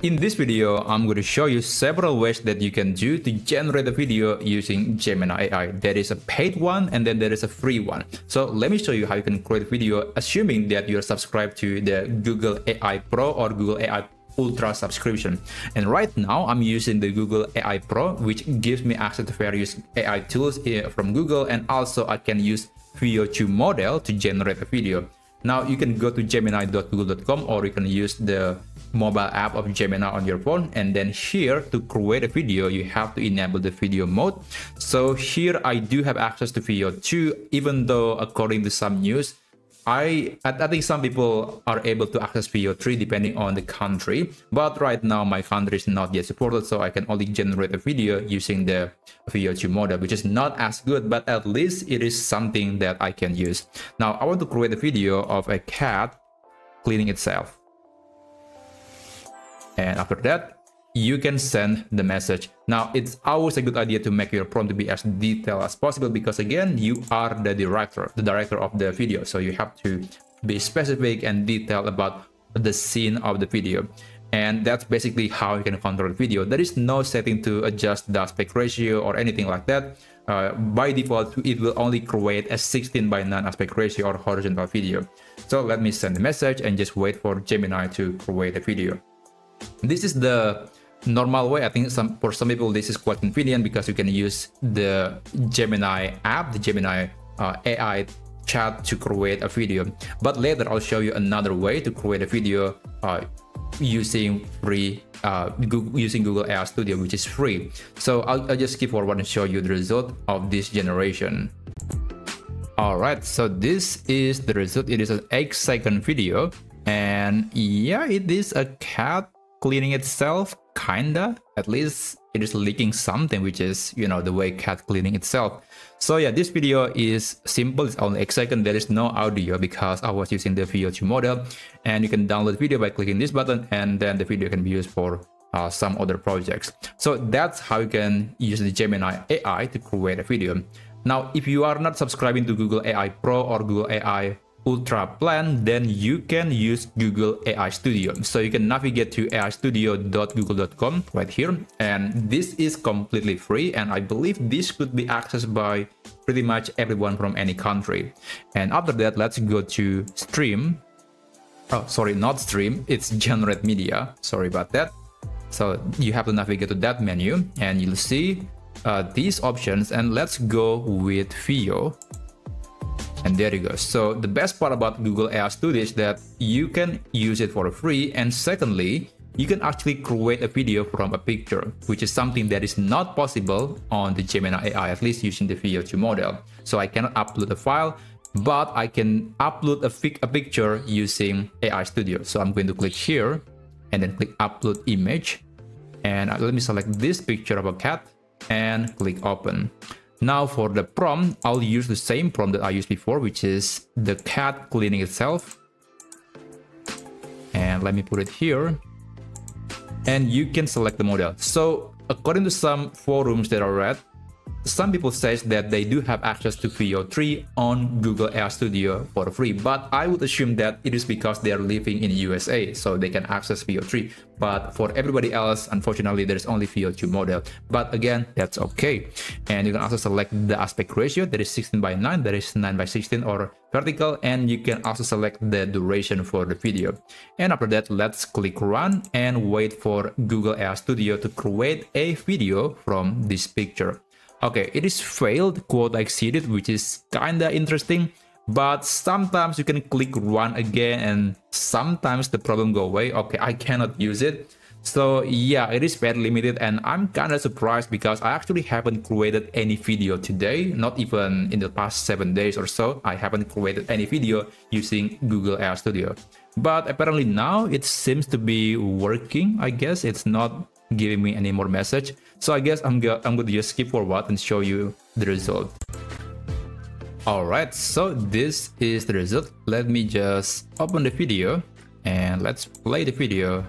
In this video, I'm going to show you several ways that you can do to generate a video using Gemini AI. There is a paid one and then there is a free one. So let me show you how you can create a video assuming that you're subscribed to the Google AI Pro or Google AI Ultra subscription. And right now I'm using the Google AI Pro, which gives me access to various AI tools eh, from Google and also I can use Veo 2 model to generate a video. Now you can go to gemini.google.com or you can use the mobile app of Gemini on your phone and then here to create a video you have to enable the video mode. So here I do have access to Veo 2 even though according to some news I, I think some people are able to access Veo 3 depending on the country, but right now my country is not yet supported, so I can only generate a video using the Veo 2 model, which is not as good, but at least it is something that I can use. Now I want to create a video of a cat cleaning itself. And after that, you can send the message. Now, it's always a good idea to make your prompt to be as detailed as possible because again, you are the director, the director of the video. So you have to be specific and detailed about the scene of the video. And that's basically how you can control the video. There is no setting to adjust the aspect ratio or anything like that. Uh, by default, it will only create a 16 by 9 aspect ratio or horizontal video. So let me send the message and just wait for Gemini to create a video. This is the normal way. I think some for some people this is quite convenient because you can use the Gemini app, the Gemini uh, AI chat to create a video. But later I'll show you another way to create a video uh, using free uh, Google, using Google AI Studio, which is free. So I'll, I'll just skip forward and show you the result of this generation. Alright, so this is the result. It is an 8 second video. And yeah, it is a cat cleaning itself kinda. At least it is leaking something which is you know the way cat cleaning itself. So yeah this video is simple it's only a second there is no audio because i was using the Veo 2 model. And you can download the video by clicking this button and then the video can be used for uh, some other projects. So that's how you can use the gemini ai to create a video. Now if you are not subscribing to google ai pro or google ai Ultra plan, then you can use Google AI Studio. So you can navigate to aistudio.google.com right here. And this is completely free. And I believe this could be accessed by pretty much everyone from any country. And after that, let's go to stream. Oh, sorry, not stream. It's generate media. Sorry about that. So you have to navigate to that menu and you'll see uh, these options. And let's go with Veo. And there you go. So the best part about Google AI Studio is that you can use it for free. And secondly, you can actually create a video from a picture, which is something that is not possible on the Gemini AI, at least using the Veo 2 model. So I cannot upload a file, but I can upload a, a picture using AI Studio. So I'm going to click here and then click upload image. And let me select this picture of a cat and click open. Now for the prompt, I'll use the same prompt that I used before, which is the cat cleaning itself. And let me put it here. And you can select the model. So according to some forums that I read, some people says that they do have access to Veo 3 on Google AI Studio for free, but I would assume that it is because they are living in USA, so they can access Veo 3. But for everybody else, unfortunately, there's only Veo 2 model. But again, that's okay. And you can also select the aspect ratio, that is 16 by 9, that is 9 by 16 or vertical, and you can also select the duration for the video. And after that, let's click run and wait for Google AI Studio to create a video from this picture. Okay, it is failed quote exceeded, which is kinda interesting, but sometimes you can click run again and sometimes the problem go away. Okay, I cannot use it. So yeah, it is very limited and I'm kinda surprised because I actually haven't created any video today, not even in the past 7 days or so. I haven't created any video using Google AI Studio. But apparently now it seems to be working, I guess. It's not giving me any more message. So I guess I'm, go I'm going to just skip forward and show you the result. Alright, so this is the result. Let me just open the video and let's play the video.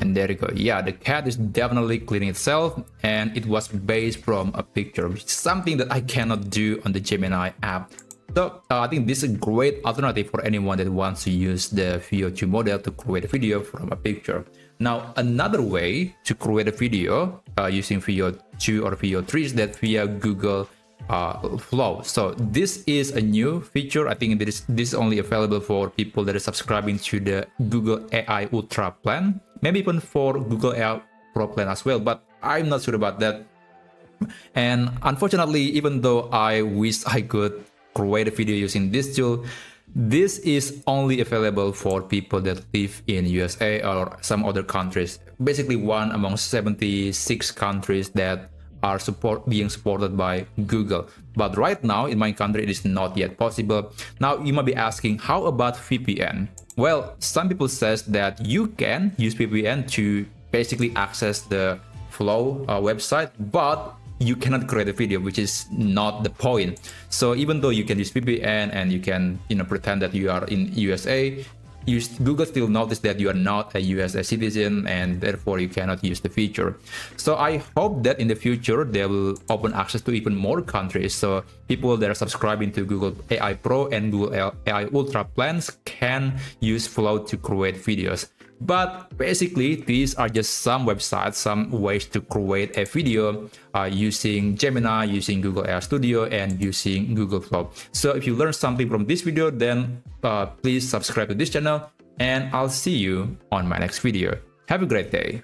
And there you go. Yeah, the cat is definitely cleaning itself and it was based from a picture, which is something that I cannot do on the Gemini app So uh, I think this is a great alternative for anyone that wants to use the Veo 2 model to create a video from a picture. Now, another way to create a video uh, using Veo 2 or Veo 3 is that via Google uh, Flow. So this is a new feature. I think this, this is only available for people that are subscribing to the Google AI Ultra plan, maybe even for Google AI Pro plan as well, but I'm not sure about that. And unfortunately, even though I wish I could create a video using this tool, this is only available for people that live in USA or some other countries. Basically one among 76 countries that are support being supported by Google. But right now in my country it is not yet possible. Now you might be asking how about VPN? Well, some people says that you can use VPN to basically access the Flow uh, website, but you cannot create a video, which is not the point. So even though you can use VPN and you can, you know, pretend that you are in USA, you, Google still notice that you are not a US citizen and therefore you cannot use the feature. So I hope that in the future they will open access to even more countries. So people that are subscribing to Google AI Pro and Google AI Ultra plans can use Flow to create videos. But basically, these are just some websites, some ways to create a video uh, using Gemini, using Google AI Studio, and using Google Flow. So if you learned something from this video, then uh, please subscribe to this channel, and I'll see you on my next video. Have a great day.